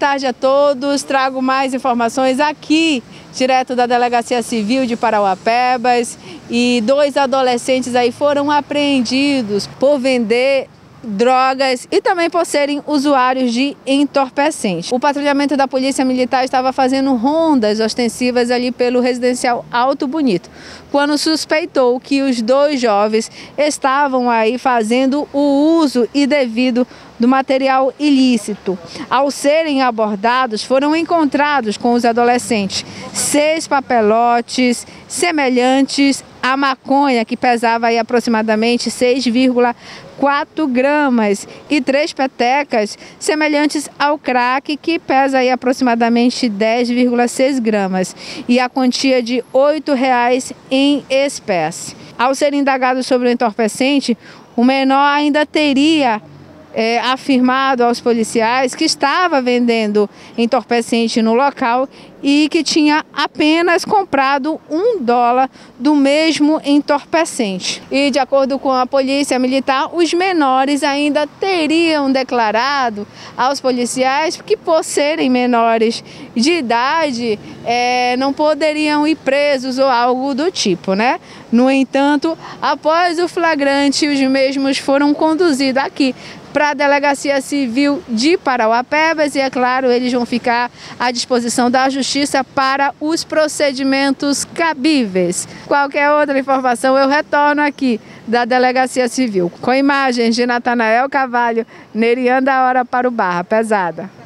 tarde a todos. Trago mais informações aqui, direto da Delegacia Civil de Parauapebas. E dois adolescentes aí foram apreendidos por vender drogas e também por serem usuários de entorpecentes. O patrulhamento da Polícia Militar estava fazendo rondas ostensivas ali pelo residencial Alto Bonito, quando suspeitou que os dois jovens estavam aí fazendo o uso indevido do material ilícito. Ao serem abordados, foram encontrados com os adolescentes seis papelotes semelhantes à maconha, que pesava aí aproximadamente 6,4 gramas, e três petecas semelhantes ao crack, que pesa aí aproximadamente 10,6 gramas, e a quantia de R$ 8,00 em espécie. Ao ser indagado sobre o entorpecente, o menor ainda teria é, afirmado aos policiais que estava vendendo entorpecente no local e que tinha apenas comprado um dólar do mesmo entorpecente. E de acordo com a polícia militar, os menores ainda teriam declarado aos policiais que por serem menores de idade é, não poderiam ir presos ou algo do tipo, né? No entanto, após o flagrante, os mesmos foram conduzidos aqui para a Delegacia Civil de Parauapebas e, é claro, eles vão ficar à disposição da Justiça para os procedimentos cabíveis. Qualquer outra informação eu retorno aqui da Delegacia Civil. Com imagens de Natanael Cavalho, Nerianda Hora para o Barra Pesada.